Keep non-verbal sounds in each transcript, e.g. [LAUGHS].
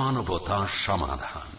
মানবতা সমাধান।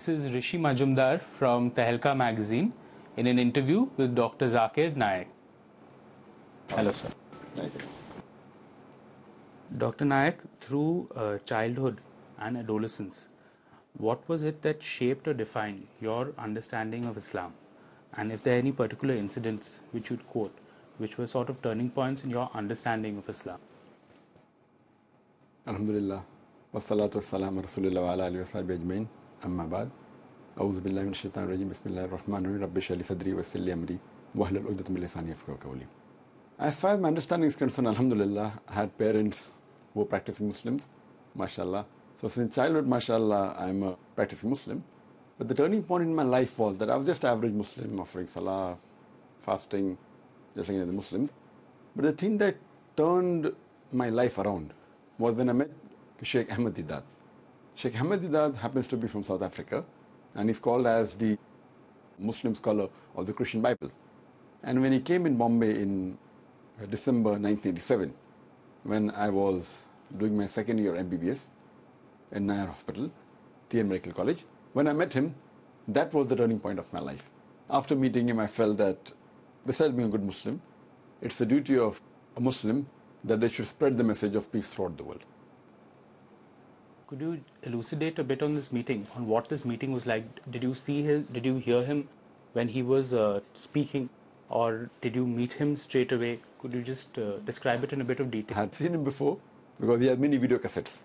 This is Rishi Majumdar from Tehelka magazine in an interview with Dr. Zakir Naik. Hello, sir. Dr. Naik, through uh, childhood and adolescence, what was it that shaped or defined your understanding of Islam? And if there are any particular incidents which you'd quote, which were sort of turning points in your understanding of Islam? alhamdulillah wassalatu wassalamu rasulillah wa ala alihi wa minash shaitanir rajim bismillahir rahmanir rahim rabbi shrah li sadri wa yassir li amri wahlul 'uqdatam min lisani as far as my understanding is concerned alhamdulillah i had parents who were practicing muslims mashallah. So since childhood mashallah i'm a practicing muslim. But the turning point in my life was that i was just average muslim offering salah fasting just like any other muslims. But the thing that turned my life around was when I met Sheikh Ahmed Deedat. Sheikh Deedat happens to be from South Africa and he's called as the Muslim scholar of the Christian Bible. And when he came in Bombay in December 1987, when I was doing my second year MBBS in Nair Hospital, TN Medical College, when I met him, that was the turning point of my life. After meeting him, I felt that besides being a good Muslim, it's the duty of a Muslim that they should spread the message of peace throughout the world. Could you elucidate a bit on this meeting, on what this meeting was like? Did you see him? Did you hear him when he was uh, speaking, or did you meet him straight away? Could you just uh, describe it in a bit of detail? I had seen him before because he had many video cassettes.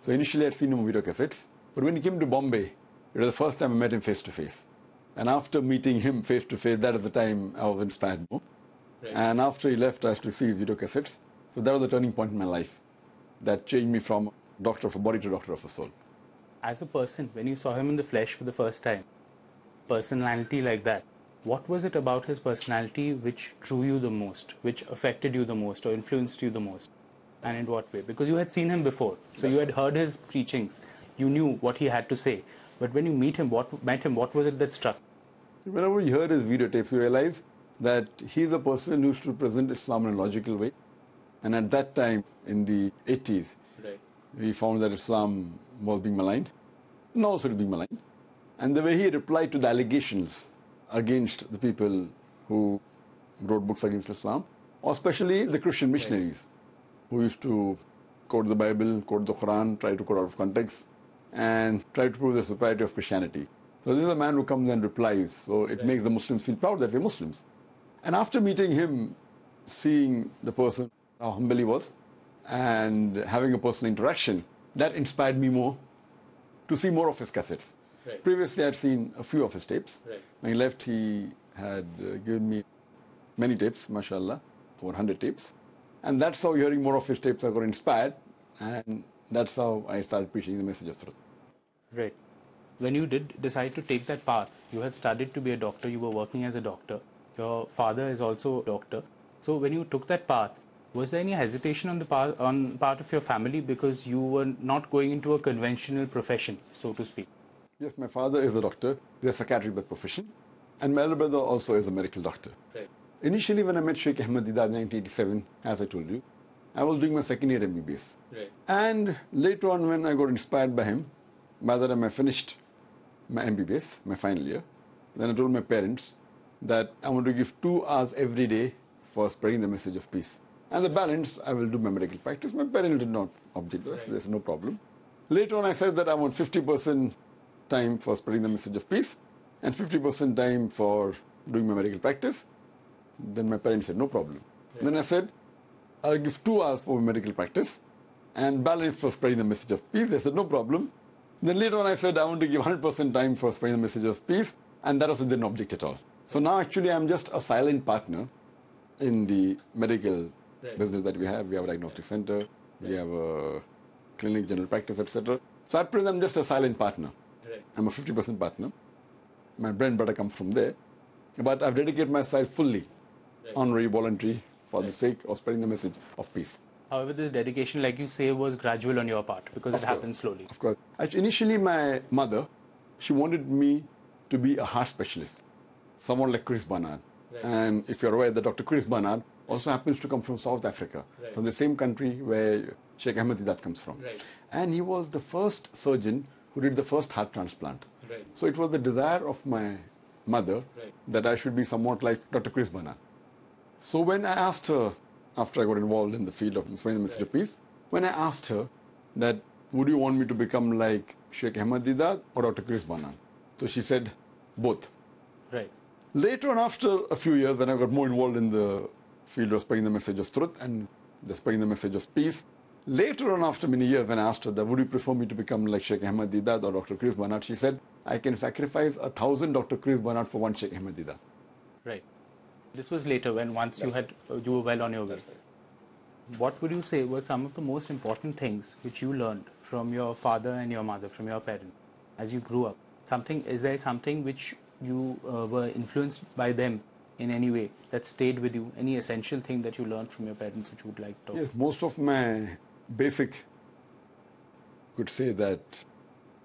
So initially I had seen him on video cassettes, but when he came to Bombay, it was the first time I met him face to face. And after meeting him face to face, that is the time I was inspired more. And after he left, I used to see his video cassettes. So that was the turning point in my life that changed me from doctor of a body to doctor of a soul. As a person, when you saw him in the flesh for the first time, personality like that, what was it about his personality which drew you the most, which affected you the most, or influenced you the most? And in what way? Because you had seen him before, so you had heard his preachings, you knew what he had to say. But when you meet him, what met him, what was it that struck? Whenever you heard his videotapes, you realize that he's a person who used to present Islam in a logical way. And at that time, in the 80s, Right. We found that Islam was being maligned, it was being maligned. And the way he replied to the allegations against the people who wrote books against Islam, or especially the Christian missionaries who used to quote the Bible, quote the Quran, try to quote out of context, and try to prove the superiority of Christianity. So this is a man who comes and replies. So it makes the Muslims feel proud that we're Muslims. And after meeting him, seeing the person, how humble he was, and having a personal interaction, that inspired me more to see more of his cassettes. Right. Previously, I had seen a few of his tapes. Right. When he left, he had uh, given me many tapes, mashallah, over 100 tapes. And that's how hearing more of his tapes I got inspired, and that's how I started preaching the message of truth. Right. When you did decide to take that path, you had studied to be a doctor, you were working as a doctor. Your father is also a doctor. So when you took that path, was there any hesitation on the part on part of your family because you were not going into a conventional profession, so to speak? Yes, my father is a doctor, he's a psychiatric by profession, and my elder brother also is a medical doctor. Right. Initially, when I met Sheikh Ahmed Deedat in 1987, as I told you, I was doing my second year MBBS. Right. And later on, when I got inspired by him, by the time I finished my MBBS, my final year, then I told my parents that I want to give two hours every day for spreading the message of peace. And the balance, I will do my medical practice. My parents did not object there's no problem. Later on, I said that I want 50% time for spreading the message of peace and 50% time for doing my medical practice. Then my parents said, no problem. Then I said, I'll give two hours for my medical practice and balance for spreading the message of peace. They said, no problem. Then later on, I said I want to give 100% time for spreading the message of peace, and that also didn't object at all. So now, actually, I'm just a silent partner in the medical Right. business that we have. We have a diagnostic center, we have a clinic, general practice, etc. So at present, I'm just a silent partner. Right. I'm a 50% partner. My bread and butter comes from there. But I've dedicated myself fully, Right. honorary, voluntary, for the sake of spreading the message of peace. However, this dedication, like you say, was gradual on your part because Of it course. happened slowly. Of course. Actually, initially, my mother, she wanted me to be a heart specialist, someone like Chris Barnard. Right. And if you're aware that Dr. Chris Barnard also happens to come from South Africa, Right. from the same country where Sheikh Ahmed Deedat comes from. Right. And he was the first surgeon who did the first heart transplant. Right. So it was the desire of my mother that I should be somewhat like Dr. Chris Barnard. So when I asked her, after I got involved in the field of the message of peace, when I asked her that, would you want me to become like Sheikh Ahmad Deedat or Dr. Chris Barnard? So she said, both. Right. Later on, after a few years, when I got more involved in the field of spreading the message of truth and the spreading the message of peace, later on, after many years, when I asked her that, would you prefer me to become like Sheikh Ahmad Deedat or Dr. Chris Barnard? She said, I can sacrifice a thousand Dr. Chris Barnard for one Sheikh Ahmad Deedat. Right. This was later when once you had you were well on your way. What would you say were some of the most important things which you learned from your father and your mother, from your parents, as you grew up? Something is there something which you uh, were influenced by them in any way that stayed with you? Any essential thing that you learned from your parents which you would like to? Yes, most of my basic could say that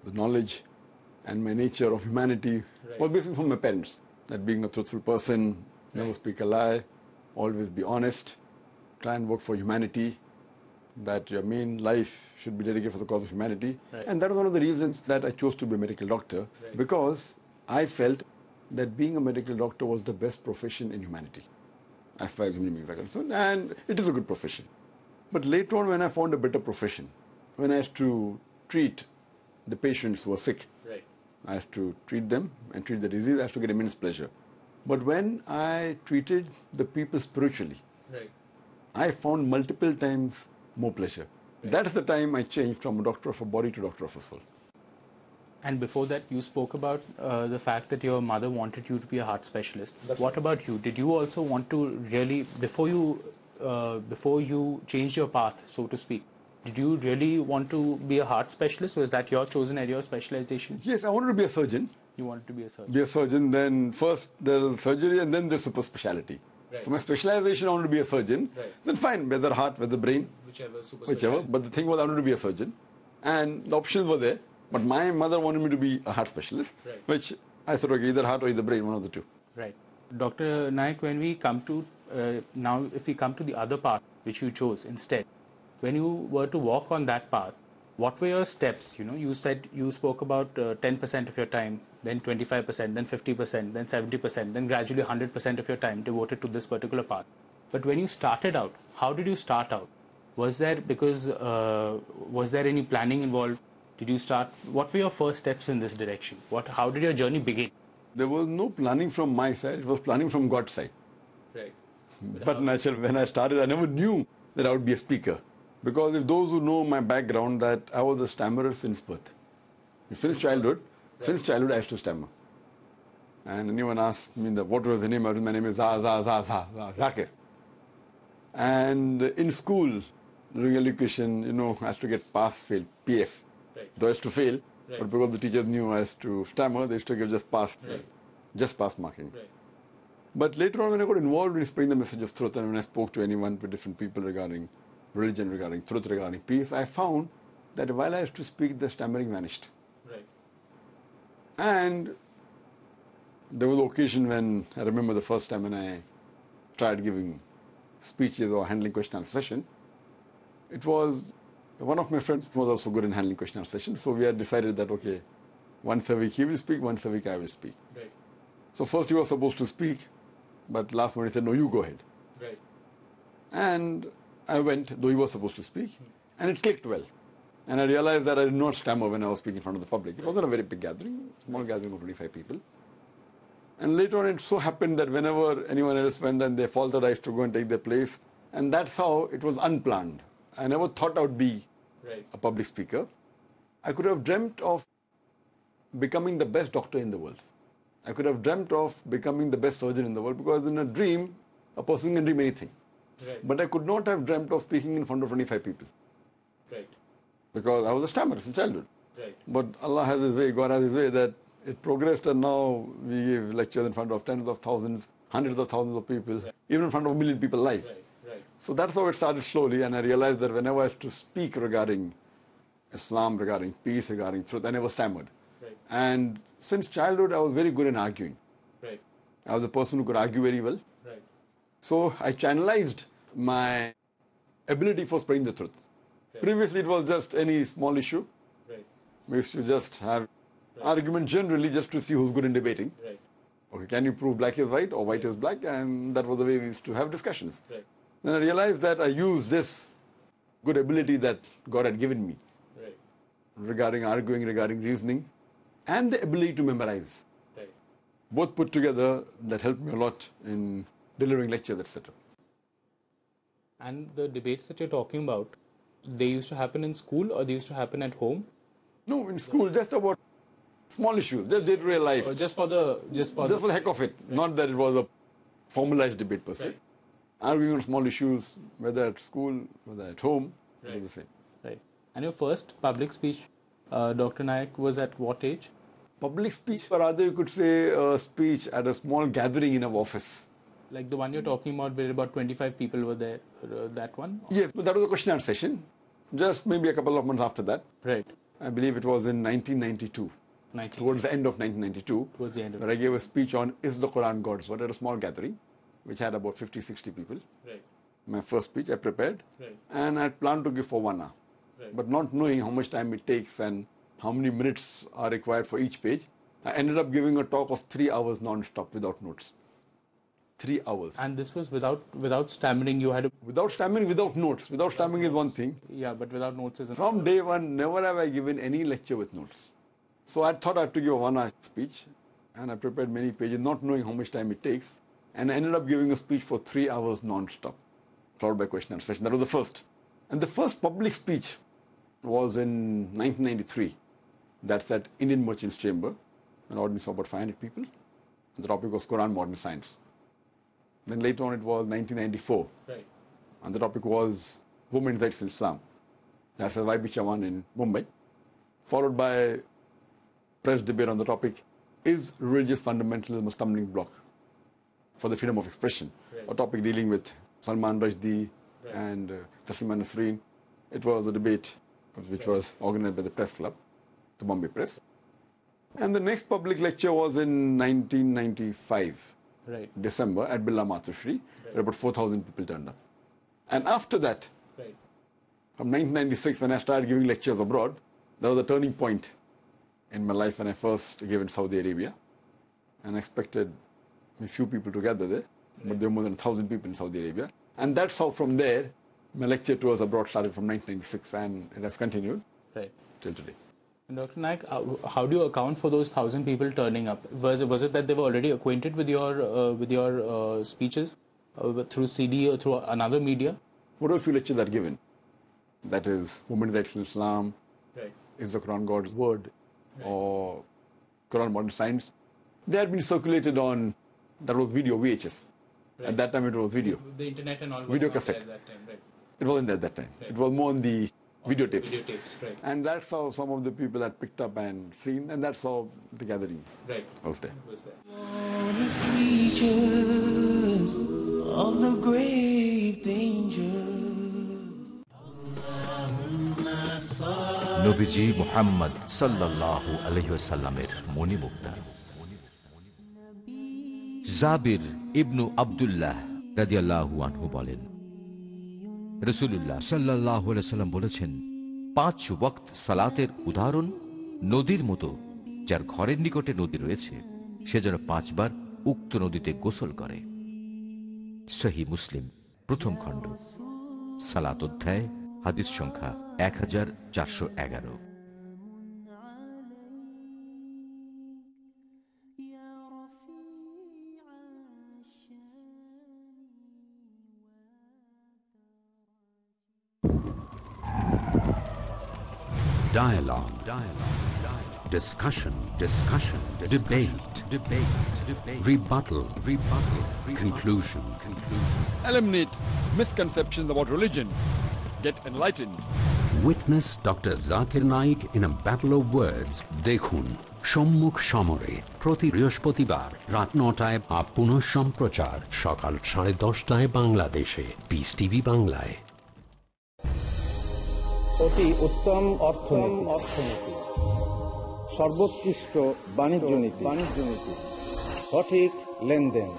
the knowledge and my nature of humanity Right. was basically from my parents. That being a truthful person, never speak a lie, always be honest, try and work for humanity, that your main life should be dedicated for the cause of humanity. Right. And that was one of the reasons that I chose to be a medical doctor Right. because I felt that being a medical doctor was the best profession in humanity as far as human beings are concerned, and it is a good profession. But later on, when I found a better profession, when I had to treat the patients who were sick, Right. I have to treat them and treat the disease, I have to get immense pleasure. But when I treated the people spiritually, Right. I found multiple times more pleasure. That is the time I changed from a doctor of a body to a doctor of a soul. And before that, you spoke about uh, the fact that your mother wanted you to be a heart specialist. what about you? Did you also want to really, before you, uh, before you changed your path, so to speak, did you really want to be a heart specialist? Was that your chosen area of specialization? Yes, I wanted to be a surgeon. You wanted to be a surgeon. Be a surgeon, then first there's surgery and then there's super speciality. Right. So my specialization, I wanted to be a surgeon. Right. Then fine, whether heart, whether brain, Whichever super whichever. But the thing was, I wanted to be a surgeon, and the options were there. But my mother wanted me to be a heart specialist, Right. which I thought, okay, either heart or either brain, one of the two. Right. Dr. Naik, when we come to, uh, now if we come to the other path which you chose instead, when you were to walk on that path, what were your steps? You know, you said you spoke about uh, 10% of your time, then 25%, then 50%, then 70%, then gradually 100% of your time devoted to this particular path. But when you started out, how did you start out? Was there because uh, was there any planning involved? Did you start? What were your first steps in this direction? What? How did your journey begin? There was no planning from my side; it was planning from God's side. Right. [LAUGHS] But naturally, when I started, I never knew that I would be a speaker. Because if those who know my background, that I was a stammerer since birth. Since childhood, since childhood I used to stammer. And anyone asked me that what was the name, I would- my name is Za Za Za Za Za Zakir. And in school, during elocution, you know, I used to get pass fail, PF. Right. Though I used to fail, Right. but because the teachers knew I used to stammer, they used to give just pass, Right. just pass marking. But later on, when I got involved in spreading the message of truth, and when I spoke to anyone with different people regarding religion, regarding truth, regarding peace, I found that while I used to speak, the stammering vanished. Right. And there was an occasion when I remember the first time when I tried giving speeches or handling question and answer session. It was one of my friends was also good in handling question answer session, so we had decided that okay, once a week he will speak, once a week I will speak. Right. So first he was supposed to speak, but last moment he said, no, you go ahead. Right. And I went, though he was supposed to speak, hmm. and it clicked well. And I realized that I did not stammer when I was speaking in front of the public. It wasn't a very big gathering, small gathering of 25 people. And later on, it so happened that whenever anyone else went and they faltered, I used to go and take their place. And that's how it was unplanned. I never thought I would be Right. a public speaker. I could have dreamt of becoming the best doctor in the world. I could have dreamt of becoming the best surgeon in the world because in a dream, a person can dream anything. Right. But I could not have dreamt of speaking in front of 25 people Right. because I was a stammerer since childhood. Right. But Allah has His way, God has His way that it progressed and now we give lectures in front of tens of thousands, hundreds of thousands of people, even in front of a million people live. Right. So that's how it started slowly, and I realized that whenever I was to speak regarding Islam, regarding peace, regarding truth, I never stammered. Right. And since childhood, I was very good in arguing. Right. I was a person who could argue very well. Right. So I channelized my ability for spreading the truth. Previously, it was just any small issue. Right. We used to just have argument generally just to see who's good in debating. Right. Okay, can you prove black is white or white is black? And that was the way we used to have discussions. Right. Then I realized that I used this good ability that God had given me Right. regarding arguing, regarding reasoning, and the ability to memorize. Right. Both put together, that helped me a lot in delivering lectures, etc. And the debates that you're talking about, they used to happen in school or they used to happen at home? No, in school, just about small issues, just day to day life, Or just for the just for just the, for the heck of it. Not that it was a formalized debate per se. Right. Arguing on small issues, whether at school, whether at home, it Right. was the same. right. And your first public speech, uh, Dr. Naik, was at what age? Public speech, or rather, you could say a speech at a small gathering in our office. Like the one you're talking about, where about 25 people were there. Uh, that one. Yes, but that was a question and session. Just maybe a couple of months after that. Right. I believe it was in 1992, 19. towards the end of 1992, Towards the end of where I gave a speech on Is the Quran God's Word at a small gathering, which had about 50, 60 people. Right. My first speech I prepared, Right. and I planned to give for one hour. Right. But not knowing how much time it takes and how many minutes are required for each page, I ended up giving a talk of three hours non-stop without notes. Three hours. And this was without without stammering. You had to, without stammering, without notes. Without stammering is one thing. yeah, but without notes is Another. From day one, never have I given any lecture with notes. So I thought I had to give a one hour speech, and I prepared many pages, not knowing how much time it takes. And I ended up giving a speech for three hours non stop, followed by question and answer session. That was the first. And the first public speech was in 1993. That's at Indian Merchants Chamber, an audience of about 500 people. The topic was Quran Modern Science. Then later on, it was 1994 right. and the topic was Women's Rights in Islam. That's at YB Chavan in Mumbai. Followed by press debate on the topic Is religious fundamentalism a stumbling block for the freedom of expression? Right. A topic dealing with Salman Rushdie Right. and uh, Taslima Nasreen. It was a debate which was organized by the press club, the Bombay Press. And the next public lecture was in 1995. Right. December at Birla Matushri, where about 4,000 people turned up. And after that, Right. from 1996, when I started giving lectures abroad, that was a turning point in my life when I first gave in Saudi Arabia. And I expected a few people to gather there, but there were more than a 1,000 people in Saudi Arabia. And that's how from there, my lecture tours abroad started from 1996 and it has continued Right. till today. Dr. Naik, how, how do you account for those thousand people turning up? Was it, was it that they were already acquainted with your uh, with your uh, speeches uh, through CD or through another media? Whatever few lectures that are given, that is Women in Islam, Right. is the Quran God's word or Quran modern science. They had been circulated on that was video VHS. At that time it was video. The internet and all. was Video not there cassette. At that time, right. It wasn't there at that time. It was more on the videotapes. Videotapes, right. And that's how some of the people had picked up and seen, and that's how the gathering Right. was there. Was there. Warn creatures of the grave danger. নবীজি মোহাম্মদ সাল্লাল্লাহু আলাইহি ওয়াসাল্লামের মণিমুক্তা জাবির ইবনু আব্দুল্লাহ রাদিয়াল্লাহু আনহু বলেন রসুল্লাহ সাল্লাহ সাল্লাম বলেছেন, পাঁচ ওয়াক্ত সালাতের উদাহরণ নদীর মতো, যার ঘরের নিকটে নদী রয়েছে, সে যেন পাঁচবার উক্ত নদীতে গোসল করে। সহি মুসলিম, প্রথম খণ্ড, সালাত অধ্যায়, হাদিস সংখ্যা এক হাজার চারশো এগারো। Dialogue. Dialogue. Dialogue. Discussion. Discussion. Discussion. Debate. Debate. Debate. Rebuttal. Rebuttal. Rebuttal. Conclusion. Conclusion. Eliminate misconceptions about religion. Get enlightened. Witness Dr. Zakir Naik in a battle of words. দেখুন সম্মুখ সমরে প্রতি বৃহস্পতিবার রাত নটায় আপ পুনঃ সম্প্রচার সকাল সাড়ে দশটায় বাংলাদেশে পিস টিভি বাংলায় অতি উত্তম অর্থনীতি। অর্থনীতি সর্বোৎকৃষ্ট বাণিজ্য নীতি। বাণিজ্য নীতি সঠিক লেনদেন।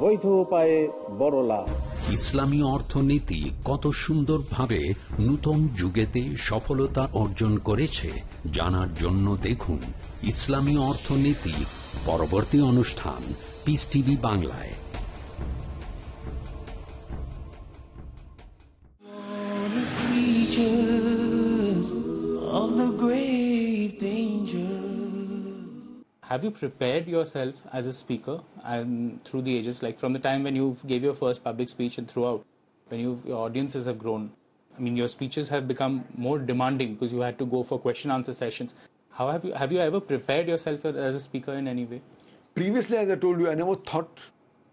বৈধ উপায়ে বড় লাভ। ইসলামী অর্থনীতি কত সুন্দরভাবে নূতন যুগেতে সফলতা অর্জন করেছে জানার জন্য দেখুন ইসলামী অর্থনীতি পরবর্তী অনুষ্ঠান পিস টিভি বাংলায়। Creatures of the grave danger. Have you prepared yourself as a speaker and through the ages, like from the time when you gave your first public speech and throughout, when you've, your audiences have grown? I mean, your speeches have become more demanding because you had to go for question answer sessions. How have you have you ever prepared yourself as a speaker in any way? Previously, as I told you, I never thought,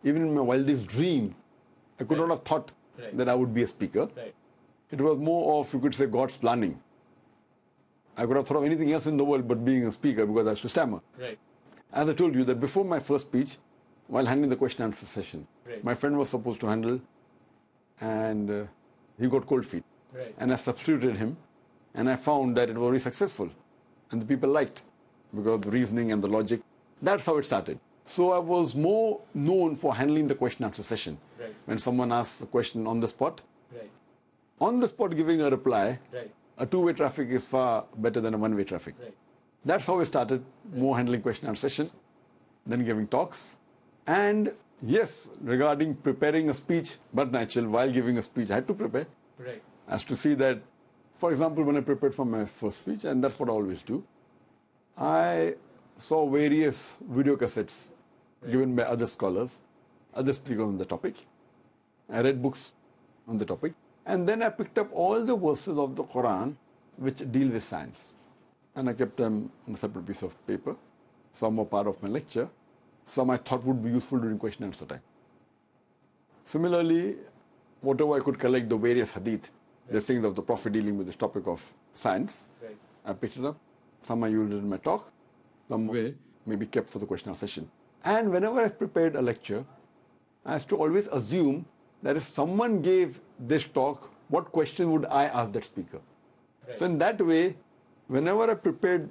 even in my wildest dream, I could not have thought Right. that I would be a speaker. Right. It was more of, you could say, God's planning. I could have thought of anything else in the world but being a speaker because I used to stammer. Right. As I told you, that before my first speech, while handling the question answer session, Right. my friend was supposed to handle, and uh, he got cold feet. Right. And I substituted him, and I found that it was very successful, and the people liked because of the reasoning and the logic. That's how it started. So I was more known for handling the question answer session. Right. When someone asks a question on the spot. On the spot giving a reply, Right. a two-way traffic is far better than a one-way traffic. Right. That's how we started, more handling question and session, then giving talks. And yes, regarding preparing a speech, but natural, while giving a speech, I had to prepare Right. as to see that, for example, when I prepared for my first speech, and that's what I always do, I saw various video cassettes given by other scholars, other speakers on the topic. I read books on the topic, and then I picked up all the verses of the Quran which deal with science. And I kept them on a separate piece of paper. Some were part of my lecture, some I thought would be useful during question and answer time. Similarly, whatever I could collect, the various hadith, the sayings of the Prophet dealing with this topic of science, Right. I picked it up. Some I used in my talk, some way maybe kept for the question and session. And whenever I prepared a lecture, I used to always assume that if someone gave this talk, what question would I ask that speaker? So in that way, whenever I prepared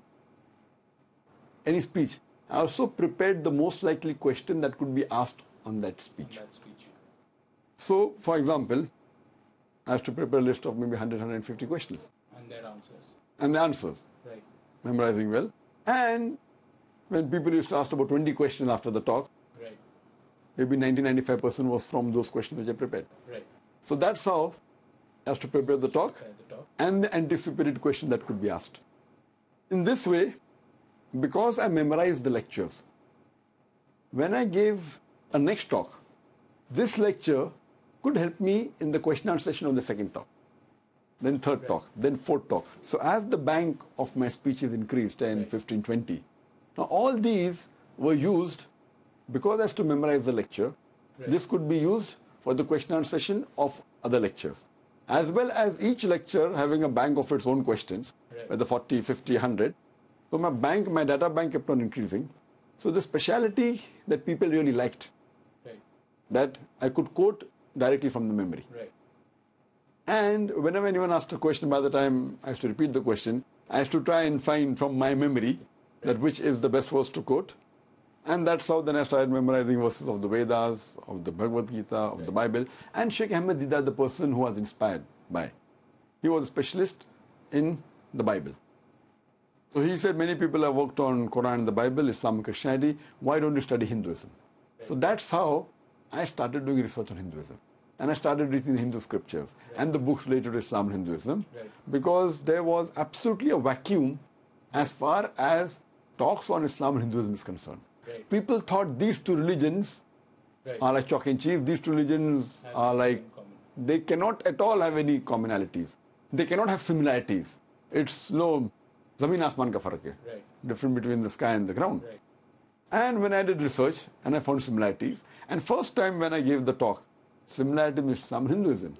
any speech, I also prepared the most likely question that could be asked on that speech. That speech. So, for example, I have to prepare a list of maybe 100, 150 questions And their answers. and the answers, Right. memorizing well. And when people used to ask about 20 questions after the talk, Right. maybe 90, 95% was from those questions which I prepared. Right. So that's how I have to prepare the talk Prepare the talk. and the anticipated question that could be asked. In this way, because I memorized the lectures, when I gave a next talk, this lecture could help me in the question answer session of the second talk, then third talk, then fourth talk. So as the bank of my speeches increased 10, 15, 20, now all these were used because I has to memorize the lecture. This could be used for the question answer session of other lectures. As well as each lecture having a bank of its own questions, Right. whether 40, 50, 100. So my bank, my data bank kept on increasing. So the speciality that people really liked, Right. that I could quote directly from the memory. Right. And whenever anyone asked a question, by the time I used to repeat the question, I used to try and find from my memory that which is the best verse to quote. And that's how then I started memorizing verses of the Vedas, of the Bhagavad Gita, of the Bible. And Sheikh Ahmed Deedat, the person who was inspired by. He was a specialist in the Bible. So he said, many people have worked on Quran and the Bible, Islam and Christianity. Why don't you study Hinduism? So that's how I started doing research on Hinduism. And I started reading the Hindu scriptures and the books related to Islam and Hinduism Right. because there was absolutely a vacuum as far as talks on Islam and Hinduism is concerned. People thought these two religions Right. are like chalk and cheese. These two religions Have are like, they cannot at all have any commonalities. They cannot have similarities. It's no zameen asman ka farak hai. Right. Different between the sky and the ground. Right. And when I did research and I found similarities, and first time when I gave the talk, similarity with Islam and Hinduism,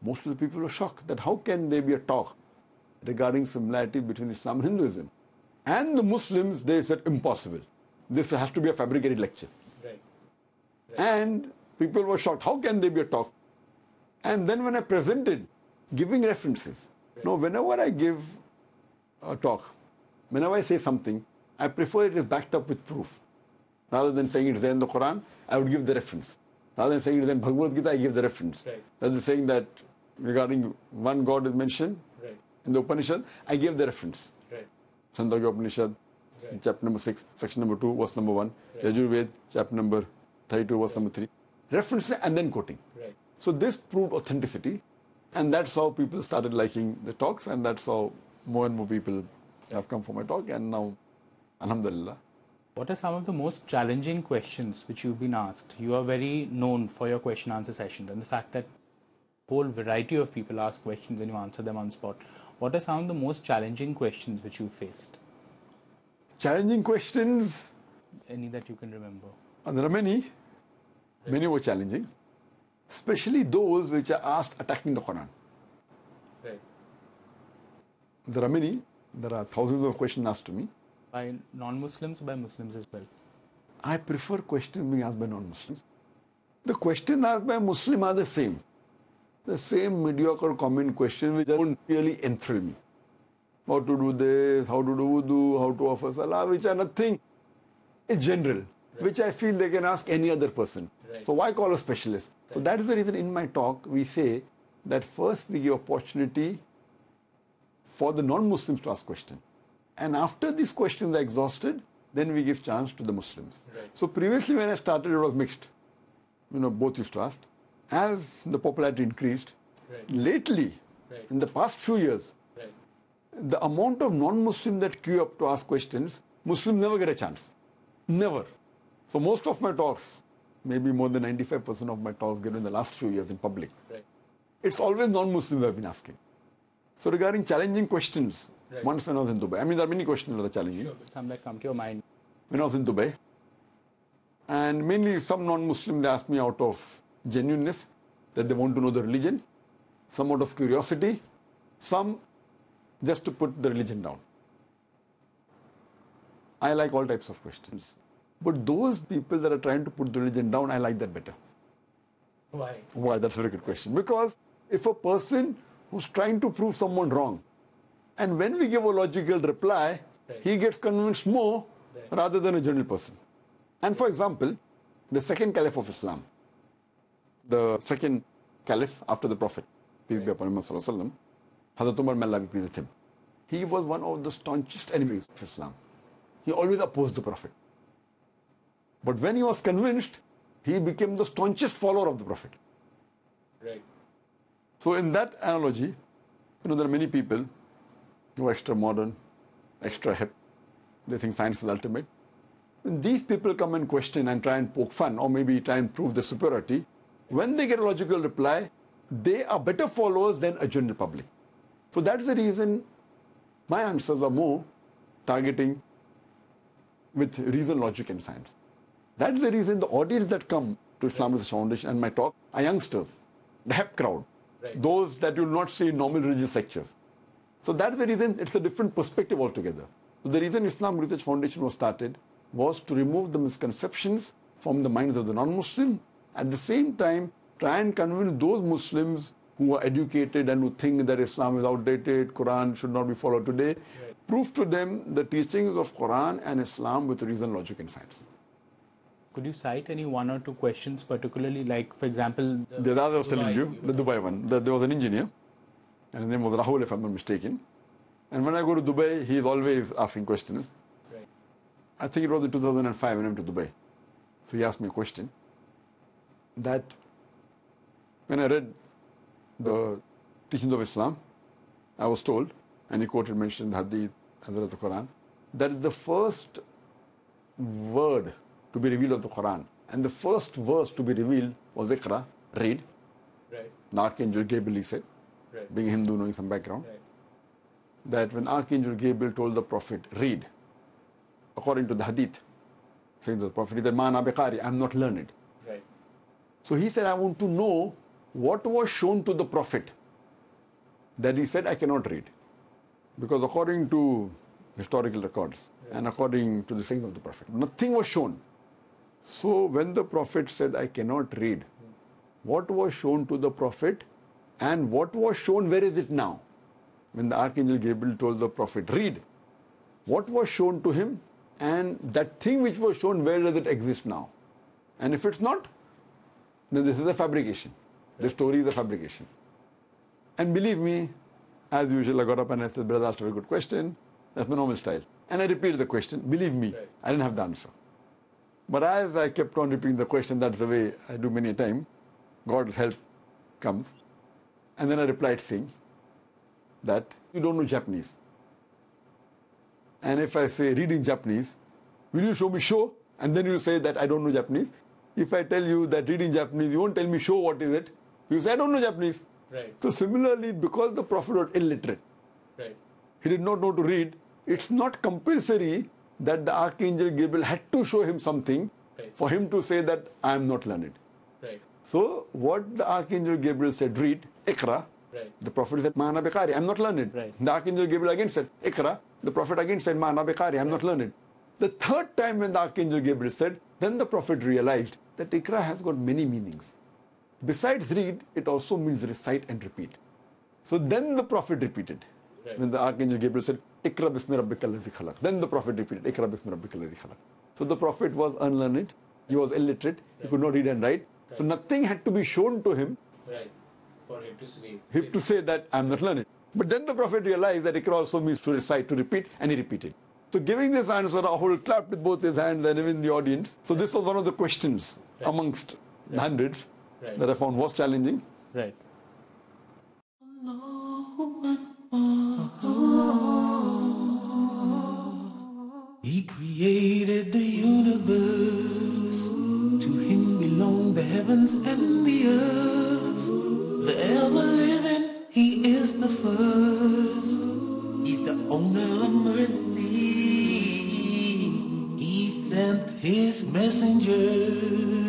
most of the people were shocked that how can there be a talk regarding similarity between Islam and Hinduism? And the Muslims, they said impossible. This has to be a fabricated lecture. Right. And people were shocked. How can they be a talk? And then when I presented, giving references. No, whenever I give a talk, whenever I say something, I prefer it is backed up with proof. Rather than saying it's there in the Quran, I would give the reference. Rather than saying it is in Bhagavad Gita, I give the reference. Right. Rather than saying that regarding one God is mentioned Right. in the Upanishad, I give the reference. Right. Chandogya Upanishad, Right. chapter number 6, section number 2, verse number 1. Right. Yajurved, chapter number 32, verse number 3. Reference and then quoting. Right. So this proved authenticity, and that's how people started liking the talks, and that's how more and more people have come for my talk, and now, Alhamdulillah. What are some of the most challenging questions which you've been asked? You are very known for your question answer sessions and the fact that whole variety of people ask questions and you answer them on spot. What are some of the most challenging questions which you faced? Challenging questions, Any that you can remember? and there are many, many were challenging, especially those which are asked attacking the Quran. Right. There are many, there are thousands of questions asked to me. By non-Muslims, by Muslims as well. I prefer questions being asked by non-Muslims. The questions asked by Muslims are the same. The same mediocre common question which don't really enthrall me. How to do this, how to do wudu, how to offer salah, which are nothing. It's general, which I feel they can ask any other person. Right. So why call a specialist? So that is the reason in my talk we say that first we give opportunity for the non-Muslims to ask questions. And after these questions are exhausted, then we give chance to the Muslims. Right. So previously when I started, it was mixed. You know, both used to ask. As the popularity increased, Right. lately, Right. in the past few years, Right. The amount of non-Muslim that queue up to ask questions, Muslims never get a chance. Never. So most of my talks, maybe more than 95% of my talks given in the last few years in public, Right. it's always non-Muslims who have been asking. So regarding challenging questions, Right. once when I was in Dubai, I mean there are many questions that are challenging. Sure, but some that come to your mind. When I was in Dubai, and mainly some non-Muslims they asked me out of genuineness that they want to know the religion, some out of curiosity, some just to put the religion down. I like all types of questions. But those people that are trying to put the religion down, I like that better. Why? Why? That's a very good question. Because if a person who's trying to prove someone wrong, and when we give a logical reply, Right. he gets convinced more Right. rather than a general person. And for example, the second caliph of Islam, the second caliph after the Prophet, peace be upon him, Sallallahu Alaihi Wasallam, Hazrat Umar, may Allah be pleased with him, he was one of the staunchest enemies of Islam. He always opposed the Prophet. But when he was convinced, he became the staunchest follower of the Prophet. Right. So in that analogy, you know, there are many people who are extra modern, extra hip. They think science is ultimate. When these people come and question and try and poke fun or maybe try and prove their superiority, when they get a logical reply, they are better followers than a general public. So that's the reason my answers are more targeting with reason, logic, and science. That's the reason the audience that come to Islamic Research Foundation and my talk are youngsters, the HEP crowd, Right. those that you'll not see in normal religious lectures. So that's the reason it's a different perspective altogether. So the reason Islamic Research Foundation was started was to remove the misconceptions from the minds of the non-Muslim. At the same time, try and convince those Muslims who are educated and who think that Islam is outdated, Quran should not be followed today, prove to them the teachings of Quran and Islam with reason, logic, and science. Could you cite any one or two questions, particularly like, for example, The other I was telling you, the Dubai one, that there was an engineer, and his name was Rahul, if I'm not mistaken. And when I go to Dubai, he's always asking questions. Right. I think it was in 2005 when I went to Dubai. So he asked me a question that when I read the teachings of Islam, I was told, and he quoted mentioned the Hadith, as the Quran, that the first word to be revealed of the Quran and the first verse to be revealed was Iqra, read. Right. The Archangel Gabriel he said, Right. being a Hindu knowing some background. Right. that when Archangel Gabriel told the Prophet, read, according to the hadith, saying to the Prophet, Man Abekari, I'm not learned. Right. So he said, I want to know what was shown to the Prophet that he said, I cannot read. Because according to historical records and according to the saying of the Prophet, nothing was shown. So when the Prophet said, I cannot read, what was shown to the Prophet and what was shown, where is it now? When the Archangel Gabriel told the Prophet, read, what was shown to him and that thing which was shown, where does it exist now? And if it's not, then this is a fabrication. The story is a fabrication. And believe me, as usual, I got up and I said, Brother asked a very good question. That's my normal style. And I repeated the question. Believe me, I didn't have the answer. But as I kept on repeating the question, that's the way I do many a time. God's help comes. And then I replied saying that you don't know Japanese. And if I say reading Japanese, will you show me show? And then you say that I don't know Japanese. If I tell you that reading Japanese, you won't tell me show what is it. You say I don't know Japanese. Right. So similarly, because the Prophet was illiterate, Right. he did not know to read, it's not compulsory that the Archangel Gabriel had to show him something Right. for him to say that I am not learned. Right. So what the Archangel Gabriel said, read, Ikra. Right. The Prophet said, Ma'ana Bekari, I'm not learned. Right. The Archangel Gabriel again said, Ikra. The Prophet again said, Ma'ana Bekari, I'm not learned. The third time when the Archangel Gabriel said, then the Prophet realized that Ikra has got many meanings. Besides read, it also means recite and repeat. So then the Prophet repeated. Right. When the Archangel Gabriel said, Ikra bismi rabbika khalaq. Then the Prophet repeated, Ikra bismi rabbika khalaq. So the Prophet was unlearned. He was illiterate. He could not read and write. So nothing had to be shown to him Right. For him to sleep. him to say that I'm not learned. But then the Prophet realized that Ikra also means to recite, to repeat, and he repeated. So giving this answer, Rahul clapped with both his hands and even the audience. So this was one of the questions amongst the hundreds Right. that I found was challenging. Right. He created the universe. To him belong the heavens and the earth. The ever living, he is the first. He's the owner of mercy. He sent his messengers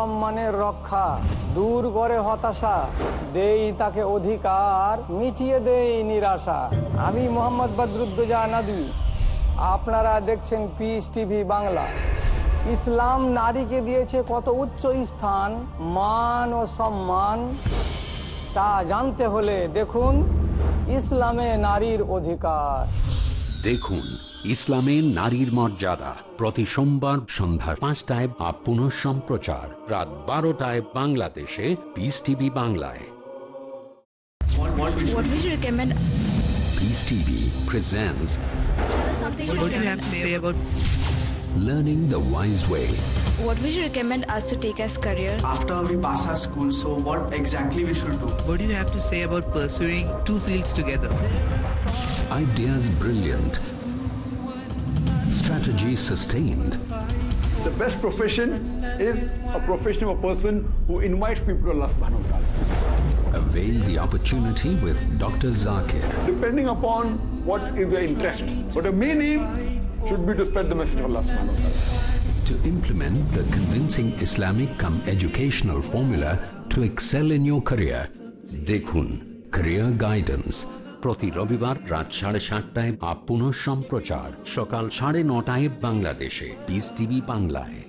সম্মানের রক্ষা, দূর করে হতাশা, দেই তাকে অধিকার, মিটিয়ে দেই নিরাশা। আমি মোহাম্মদ বদরুদ্দোজা আপনারা দেখছেন পিস টিভি বাংলা। ইসলাম নারীকে দিয়েছে কত উচ্চ স্থান, মান ও সম্মান, তা জানতে হলে দেখুন, ইসলামে নারীর অধিকার। দেখুন ইসলামে নারীর মর্যাদা প্রতি সোমবার সন্ধ্যা পাঁচটায় বা পুনঃ সম্প্রচার রাত বারোটায় বাংলাদেশে পিস টিভি বাংলায় learning the wise way What would you recommend us to take as career? after we pass our school so what exactly we should do what do you have to say about pursuing two fields together? Ideas brilliant. strategy sustained. The best profession is a profession of a person who invites people to Allah subhanahu wa ta'ala. Avail the opportunity with Dr. Zakir. Depending upon what is their interest. But the main aim should be to spread the message of Allah subhanahu wa ta'ala. To implement the convincing Islamic come educational formula to excel in your career, Dekhun, Career Guidance, প্রতি রবিবার রাত সাড়ে সাতটায় up পুনঃ সম্প্রচার সকাল সাড়ে নটায় বাংলাদেশে। পিস টিভি বাংলায়।